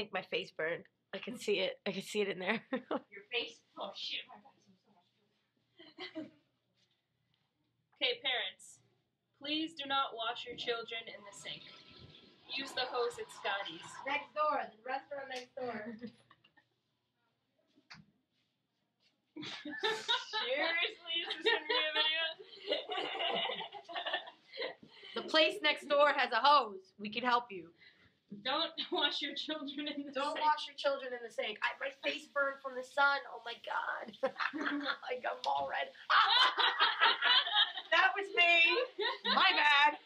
think my face burned. I can see it. I can see it in there. Your face. Oh shit! My back's in so much. Okay, parents, please do not wash your children in the sink. Use the hose at Scotty's. next door, the restaurant next door. Seriously, is this gonna be a video? The place next door has a hose. We can help you. Don't wash your children in the Don't sink. wash your children in the sink. I, my face burned from the sun. Oh my god. like I'm all red. that was me. My bad.